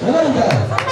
Remember.